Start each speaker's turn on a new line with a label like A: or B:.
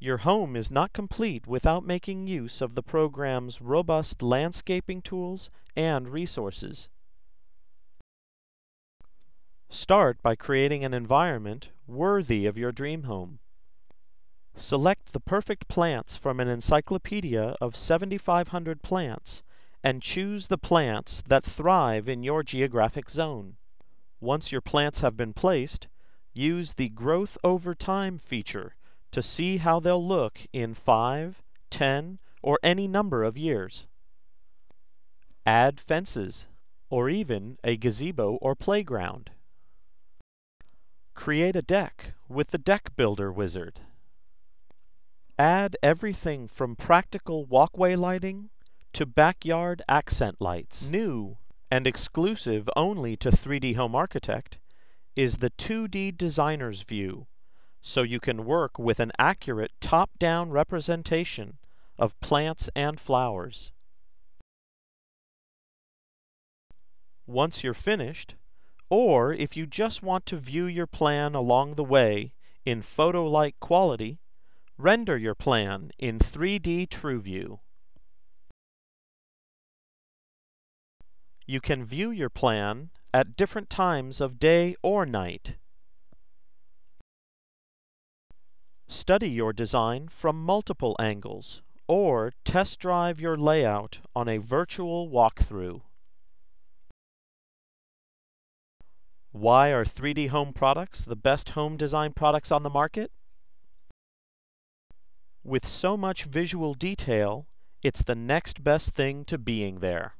A: Your home is not complete without making use of the program's robust landscaping tools and resources. Start by creating an environment worthy of your dream home. Select the perfect plants from an encyclopedia of 7,500 plants and choose the plants that thrive in your geographic zone. Once your plants have been placed, use the Growth Over Time feature to see how they'll look in five, ten, or any number of years. Add fences, or even a gazebo or playground. Create a deck with the Deck Builder wizard. Add everything from practical walkway lighting to backyard accent lights. New and exclusive only to 3D Home Architect is the 2D Designer's View, so you can work with an accurate top-down representation of plants and flowers. Once you're finished, or if you just want to view your plan along the way in photo-like quality, render your plan in 3D TrueView. You can view your plan at different times of day or night. Study your design from multiple angles, or test drive your layout on a virtual walkthrough. Why are 3D Home products the best home design products on the market? With so much visual detail, it's the next best thing to being there.